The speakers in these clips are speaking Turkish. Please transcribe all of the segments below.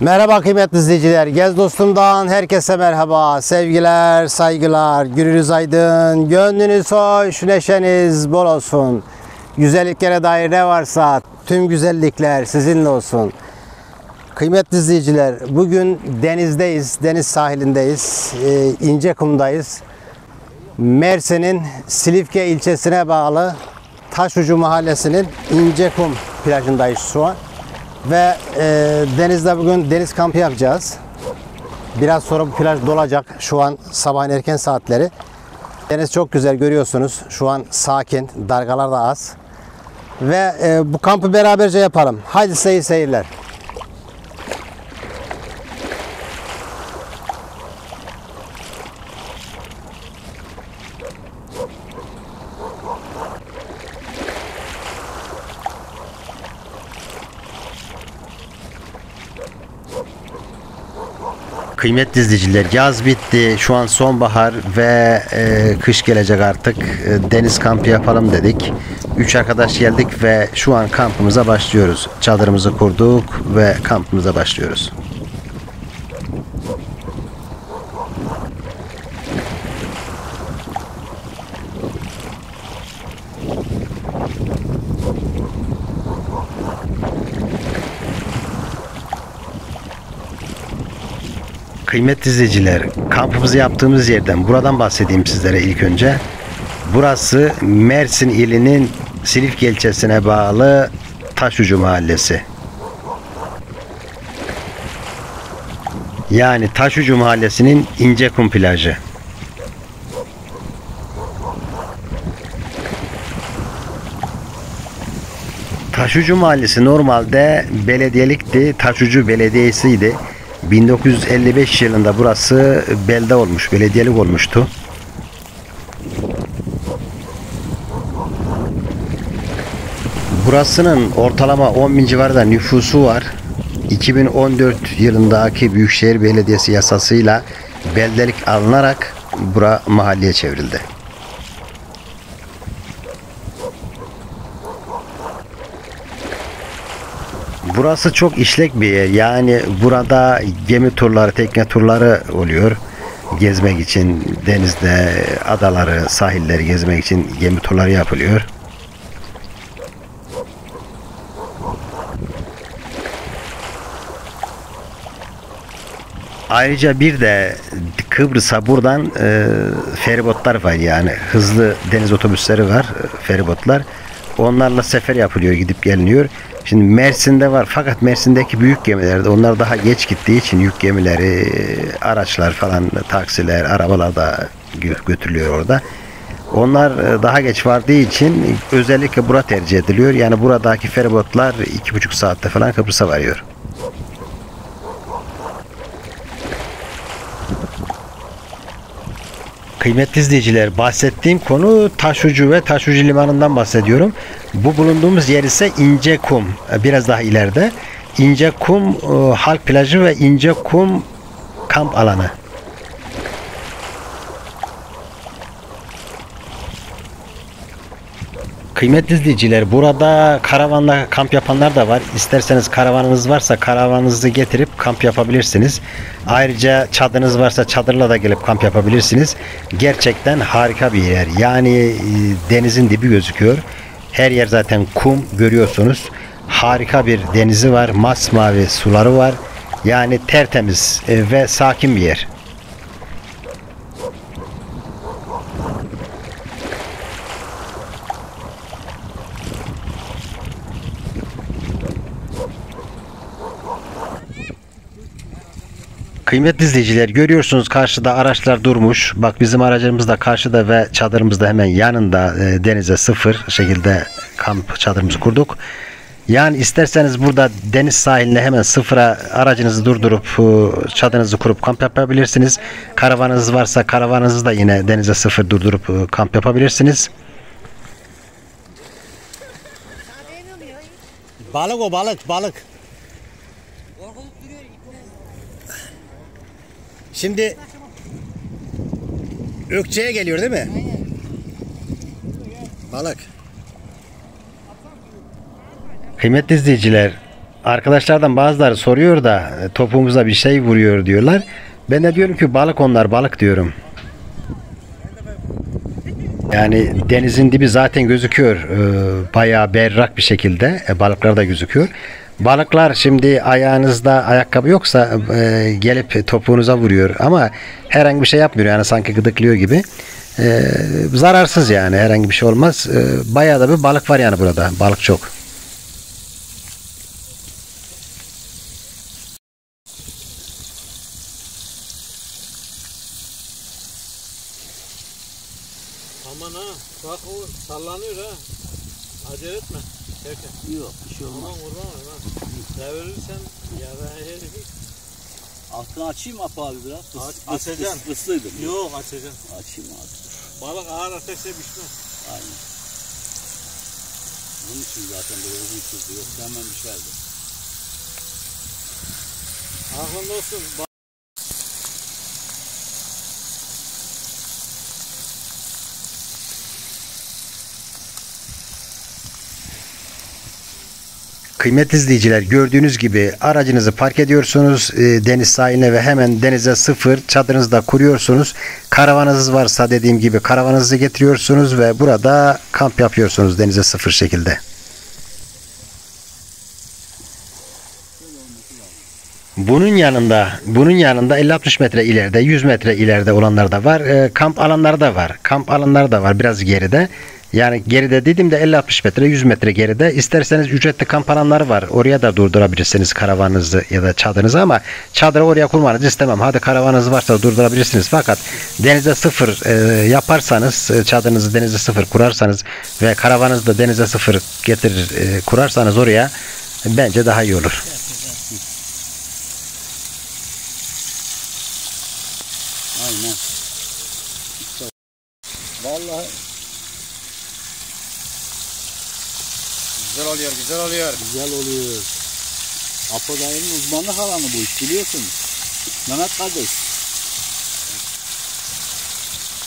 Merhaba kıymetli izleyiciler. Gez dostumdan herkese merhaba. Sevgiler, saygılar. Gününüz aydın, gönlünüz hoş, neşeniz bol olsun. Güzelliklere dair ne varsa tüm güzellikler sizinle olsun. Kıymetli izleyiciler, bugün denizdeyiz, deniz sahilindeyiz, ee, İncekum'dayız. Mersin'in Silifke ilçesine bağlı Taşucu Mahallesi'nin İncekum plajındayız şu an. Ve e, denizde bugün deniz kampı yapacağız. Biraz sonra bu plaj dolacak. Şu an sabahın erken saatleri. Deniz çok güzel görüyorsunuz. Şu an sakin, dalgalar da az. Ve e, bu kampı beraberce yapalım. Haydi iyi seyirler. Kıymetli izleyiciler yaz bitti. Şu an sonbahar ve e, kış gelecek artık. E, deniz kampı yapalım dedik. Üç arkadaş geldik ve şu an kampımıza başlıyoruz. Çadırımızı kurduk ve kampımıza başlıyoruz. Kıymetli izleyiciler, kampımızı yaptığımız yerden buradan bahsedeyim sizlere ilk önce. Burası Mersin ilinin Silifke ilçesine bağlı Taşucu Mahallesi. Yani Taşucu Mahallesi'nin İncekum plajı. Taşucu Mahallesi normalde belediyelikti. Taşucu Belediyesi'ydi. 1955 yılında burası belde olmuş, belediyelik olmuştu. Burasının ortalama 10 bin civarında nüfusu var. 2014 yılındaki Büyükşehir Belediyesi yasasıyla beldelik alınarak bura mahalleye çevrildi. Burası çok işlek bir yer. Yani burada gemi turları, tekne turları oluyor. Gezmek için denizde adaları, sahilleri gezmek için gemi turları yapılıyor. Ayrıca bir de Kıbrıs'a buradan e, feribotlar var yani hızlı deniz otobüsleri var, e, feribotlar. Onlarla sefer yapılıyor, gidip geliniyor. Şimdi Mersin'de var fakat Mersin'deki büyük gemilerde onlar daha geç gittiği için yük gemileri, araçlar falan, taksiler, arabalar da gö- götürülüyor orada. Onlar e, daha geç vardığı için özellikle bura tercih ediliyor. Yani buradaki feribotlar iki buçuk saatte falan Kıbrıs'a varıyor. Kıymetli izleyiciler bahsettiğim konu Taşucu ve Taşucu Limanı'ndan bahsediyorum. Bu bulunduğumuz yer ise İncekum. Biraz daha ileride. İncekum e, halk plajı ve İncekum kamp alanı. Kıymetli izleyiciler burada karavanla kamp yapanlar da var. İsterseniz karavanınız varsa karavanınızı getirip kamp yapabilirsiniz. Ayrıca çadırınız varsa çadırla da gelip kamp yapabilirsiniz. Gerçekten harika bir yer. Yani e, denizin dibi gözüküyor. Her yer zaten kum görüyorsunuz. Harika bir denizi var. Masmavi suları var. Yani tertemiz e, ve sakin bir yer. Kıymetli izleyiciler görüyorsunuz karşıda araçlar durmuş. Bak bizim aracımız da karşıda ve çadırımız da hemen yanında e, denize sıfır şekilde kamp çadırımızı kurduk. Yani isterseniz burada deniz sahiline hemen sıfıra aracınızı durdurup e, çadırınızı kurup kamp yapabilirsiniz. Karavanınız varsa karavanınızı da yine denize sıfır durdurup e, kamp yapabilirsiniz. Balık o balık balık. Şimdi Ökçe'ye geliyor değil mi? Balık. Kıymetli izleyiciler Arkadaşlardan bazıları soruyor da e, topuğumuza bir şey vuruyor diyorlar. Ben de diyorum ki balık onlar balık diyorum. Yani denizin dibi zaten gözüküyor. Ee, bayağı berrak bir şekilde e, balıklar da gözüküyor. Balıklar şimdi ayağınızda ayakkabı yoksa e, gelip topuğunuza vuruyor ama herhangi bir şey yapmıyor yani sanki gıdıklıyor gibi. Ee, zararsız yani herhangi bir şey olmaz. Ee, bayağı da bir balık var yani burada. Balık çok. Aman ha bak o sallanıyor ha. Acele etme. Çekin. Yok bir şey olmaz. Aman kurban olayım ha. Devirirsen ya da herifi. Altını açayım Apo abi biraz. Fıs, Aç, açacağım. fıs, fıslıydım. Yok açacaksın. Açayım abi. Balık ağır ateşte pişmez. Aynen. Bunun için zaten böyle uzun sürdü. Yoksa hemen pişerdi. Aklında olsun. Kıymetli izleyiciler gördüğünüz gibi aracınızı park ediyorsunuz e, deniz sahiline ve hemen denize sıfır çadırınızı da kuruyorsunuz. Karavanınız varsa dediğim gibi karavanınızı getiriyorsunuz ve burada kamp yapıyorsunuz denize sıfır şekilde. Bunun yanında bunun yanında 50-60 metre ileride 100 metre ileride olanlar da var. E, kamp alanları da var. Kamp alanları da var biraz geride. Yani geride dediğimde 50-60 metre 100 metre geride. İsterseniz ücretli kamp alanları var. Oraya da durdurabilirsiniz karavanınızı ya da çadırınızı ama çadırı oraya kurmanızı istemem. Hadi karavanınız varsa durdurabilirsiniz. Fakat denize sıfır e, yaparsanız e, çadırınızı denize sıfır kurarsanız ve karavanınızı da denize sıfır getirir e, kurarsanız oraya bence daha iyi olur. Aynen. Vallahi Güzel oluyor, güzel oluyor. Apo dayının uzmanlık alanı bu iş biliyorsun. Mehmet kardeş.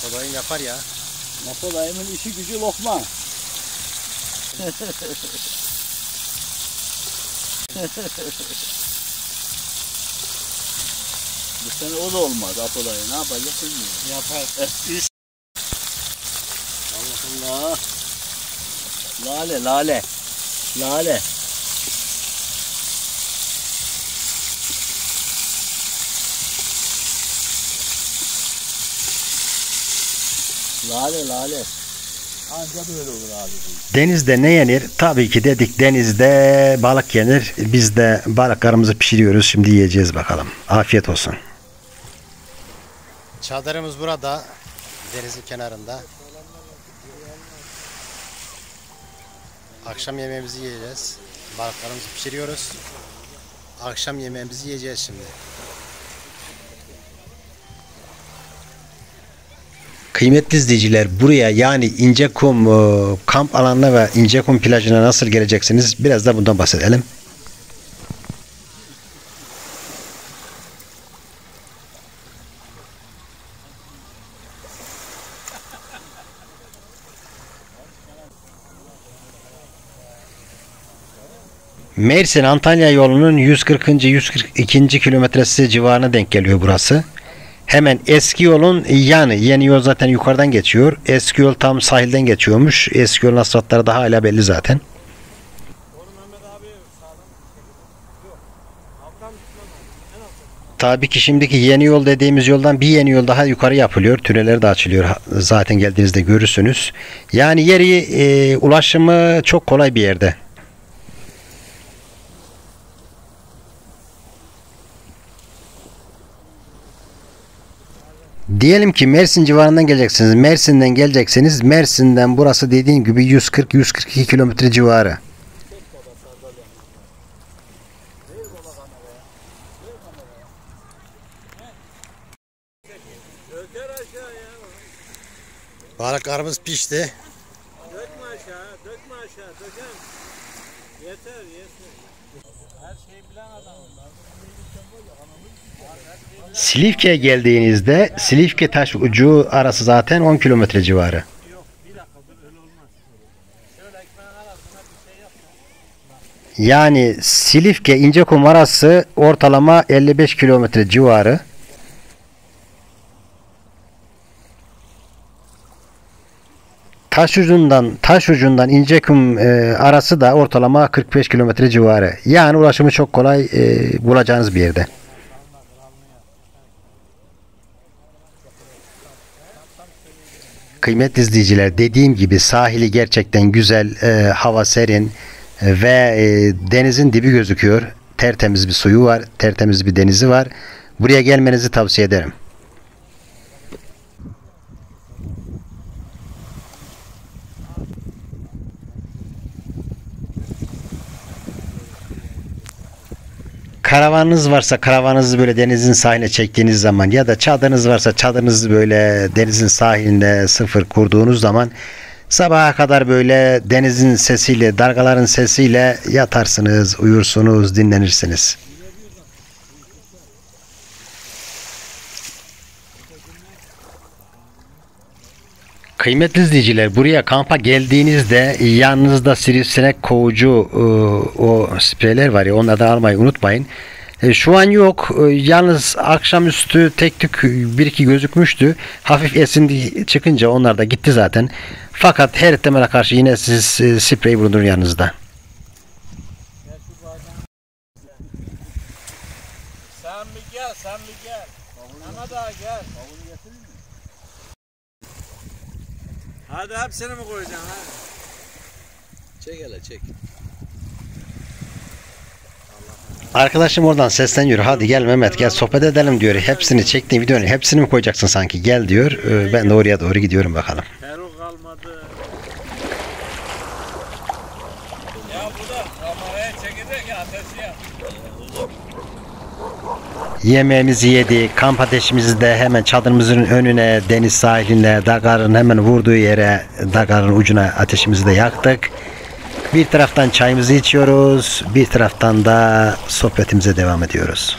Odayım yapar ya. Apo dayımın işi gücü lokma. Bu sene o da olmaz Apo dayı. Ne yapacak bilmiyorum. Yapar. İş. Allah Allah. Lale lale. Lale. Lale lale. Anca böyle olur abi. Denizde ne yenir? Tabii ki dedik denizde balık yenir. Biz de balıklarımızı pişiriyoruz. Şimdi yiyeceğiz bakalım. Afiyet olsun. Çadırımız burada. Denizin kenarında. Akşam yemeğimizi yiyeceğiz. Balıklarımızı pişiriyoruz. Akşam yemeğimizi yiyeceğiz şimdi. Kıymetli izleyiciler buraya yani İncekum e, kamp alanına ve İncekum plajına nasıl geleceksiniz? Biraz da bundan bahsedelim. Mersin Antalya yolunun 140. 142. kilometresi civarına denk geliyor burası. Hemen eski yolun yanı. Yeni yol zaten yukarıdan geçiyor. Eski yol tam sahilden geçiyormuş. Eski yolun asfaltları da hala belli zaten. Tabii ki şimdiki yeni yol dediğimiz yoldan bir yeni yol daha yukarı yapılıyor. Tüneleri de açılıyor. Zaten geldiğinizde görürsünüz. Yani yeri e, ulaşımı çok kolay bir yerde. Diyelim ki Mersin civarından geleceksiniz. Mersin'den geleceksiniz. Mersin'den burası dediğim gibi 140-142 kilometre civarı. Balıklarımız pişti. Dökme aşağı. Dökme aşağı. Döken. Yeter yeter. Her şeyi bilen adamım ben. Silifke'ye geldiğinizde Silifke taş ucu arası zaten 10 kilometre civarı. Yani Silifke İncekum arası ortalama 55 kilometre civarı. Taş ucundan taş ucundan İncekum e, arası da ortalama 45 kilometre civarı. Yani ulaşımı çok kolay e, bulacağınız bir yerde. Kıymetli izleyiciler dediğim gibi sahili gerçekten güzel, e, hava serin e, ve e, denizin dibi gözüküyor. Tertemiz bir suyu var, tertemiz bir denizi var. Buraya gelmenizi tavsiye ederim. Karavanınız varsa karavanınızı böyle denizin sahiline çektiğiniz zaman ya da çadırınız varsa çadırınızı böyle denizin sahilinde sıfır kurduğunuz zaman sabaha kadar böyle denizin sesiyle, dalgaların sesiyle yatarsınız, uyursunuz, dinlenirsiniz. Kıymetli izleyiciler buraya kampa geldiğinizde yanınızda sivrisinek kovucu e, o spreyler var ya onlardan almayı unutmayın. E, Şu an yok. E, Yalnız akşamüstü tek tük bir iki gözükmüştü. Hafif esindi çıkınca onlar da gitti zaten. Fakat her ihtimale karşı yine siz sprey bulundurun yanınızda. Sen bir gel, sen bir gel. Mehmet ağa gel. Hadi hepsini mi koyacaksın ha? Çek hele çek. Arkadaşım oradan sesleniyor. Hadi gel Mehmet gel sohbet edelim diyor. Hepsini çektiğin videonun hepsini mi koyacaksın sanki? Gel diyor. E, Ben de oraya doğru gidiyorum bakalım. Peruk kalmadı. Ya bu da kameraya çekecek ya ateşi yap. Yemeğimizi yedik. Kamp ateşimizi de hemen çadırımızın önüne, deniz sahiline, dagarın hemen vurduğu yere, dagarın ucuna ateşimizi de yaktık. Bir taraftan çayımızı içiyoruz, bir taraftan da sohbetimize devam ediyoruz.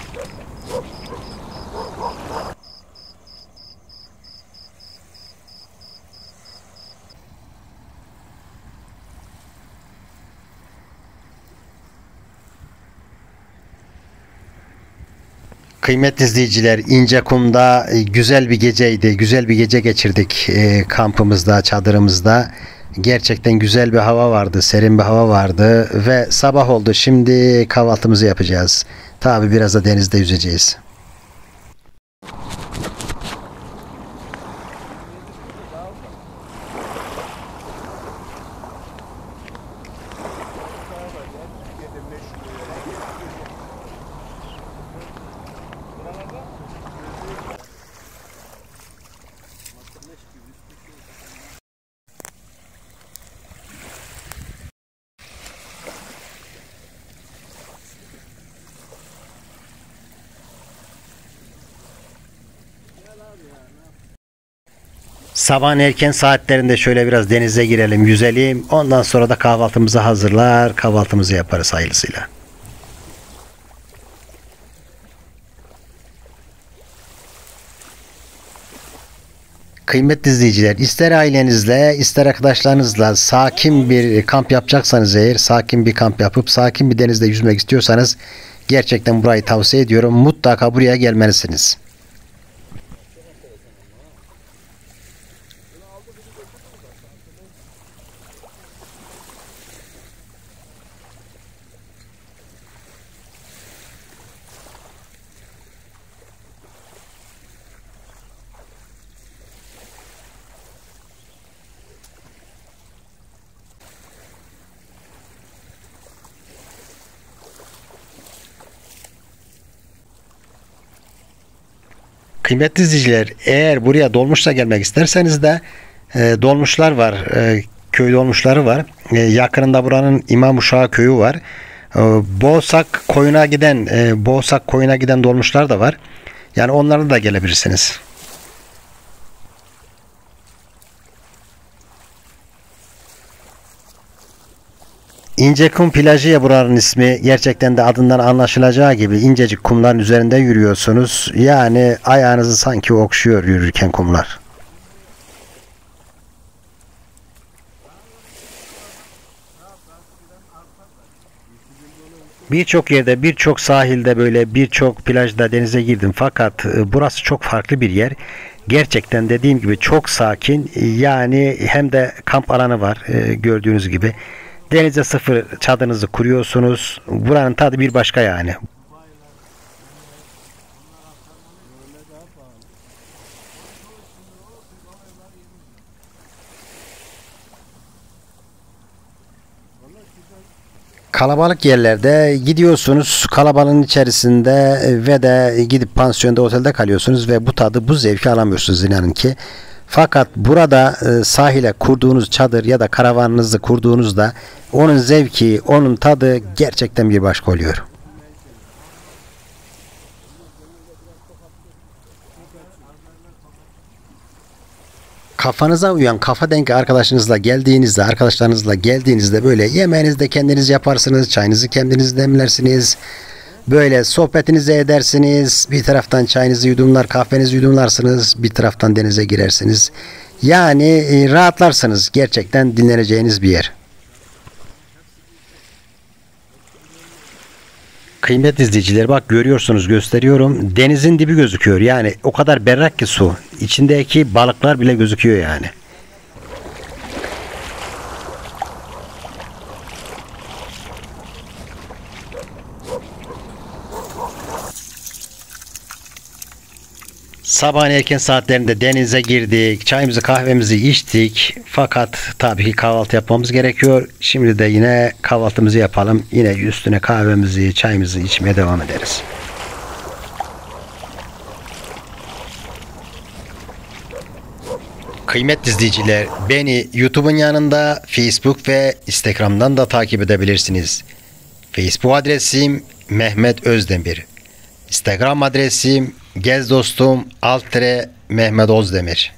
Kıymetli izleyiciler, İncekum'da e, güzel bir geceydi. Güzel bir gece geçirdik e, kampımızda, çadırımızda. Gerçekten güzel bir hava vardı, serin bir hava vardı ve sabah oldu. Şimdi kahvaltımızı yapacağız. Tabi biraz da denizde yüzeceğiz. Sabahın erken saatlerinde şöyle biraz denize girelim, yüzelim. Ondan sonra da kahvaltımızı hazırlar, kahvaltımızı yaparız hayırlısıyla. Kıymetli izleyiciler, ister ailenizle, ister arkadaşlarınızla sakin bir kamp yapacaksanız eğer, sakin bir kamp yapıp sakin bir denizde yüzmek istiyorsanız gerçekten burayı tavsiye ediyorum. Mutlaka buraya gelmelisiniz. algo Kıymetli izleyiciler eğer buraya dolmuşla gelmek isterseniz de e, dolmuşlar var. E, köy dolmuşları var. E, yakınında buranın İmam Uşağı köyü var. E, Boğsak koyuna giden e, Boğsak koyuna giden dolmuşlar da var. Yani onlarla da gelebilirsiniz. İncekum plajı ya buranın ismi. Gerçekten de adından anlaşılacağı gibi incecik kumların üzerinde yürüyorsunuz. Yani ayağınızı sanki okşuyor yürürken kumlar. Birçok yerde, birçok sahilde böyle birçok plajda denize girdim fakat e, burası çok farklı bir yer. Gerçekten dediğim gibi çok sakin. E, Yani hem de kamp alanı var e, gördüğünüz gibi. Denize sıfır çadırınızı kuruyorsunuz. Buranın tadı bir başka yani. Kalabalık yerlerde gidiyorsunuz kalabalığın içerisinde e, ve de gidip pansiyonda otelde kalıyorsunuz ve bu tadı bu zevki alamıyorsunuz inanın ki. Fakat burada e, sahile kurduğunuz çadır ya da karavanınızı kurduğunuzda onun zevki, onun tadı gerçekten bir başka oluyor. kafanıza uyan kafa dengi arkadaşınızla geldiğinizde arkadaşlarınızla geldiğinizde böyle yemeğinizi de kendiniz yaparsınız çayınızı kendiniz demlersiniz böyle sohbetinizi edersiniz bir taraftan çayınızı yudumlar kahvenizi yudumlarsınız bir taraftan denize girersiniz yani e, rahatlarsınız gerçekten dinleneceğiniz bir yer. Kıymetli izleyiciler bak görüyorsunuz gösteriyorum. Denizin dibi gözüküyor. Yani o kadar berrak ki su. İçindeki balıklar bile gözüküyor yani. Sabahın erken saatlerinde denize girdik, çayımızı kahvemizi içtik. Fakat tabii ki kahvaltı yapmamız gerekiyor. Şimdi de yine kahvaltımızı yapalım. Yine üstüne kahvemizi, çayımızı içmeye devam ederiz. Kıymetli izleyiciler, beni YouTube'un yanında Facebook ve Instagram'dan da takip edebilirsiniz. Facebook adresim Mehmet Özdemir. Instagram adresim Gez dostum Altre Mehmet Ozdemir.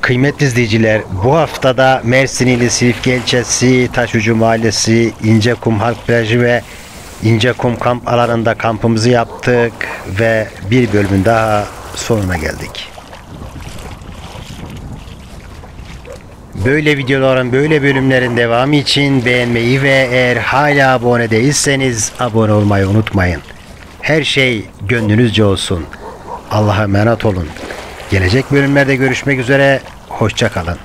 Kıymetli izleyiciler, bu haftada Mersin ili Silifke ilçesi, Taşucu Mahallesi, İncekum Halk Plajı ve İncekum kamp alanında kampımızı yaptık ve bir bölümün daha sonuna geldik. Böyle videoların, böyle bölümlerin devamı için beğenmeyi ve eğer hala abone değilseniz abone olmayı unutmayın. Her şey gönlünüzce olsun. Allah'a emanet olun. Gelecek bölümlerde görüşmek üzere. Hoşça kalın.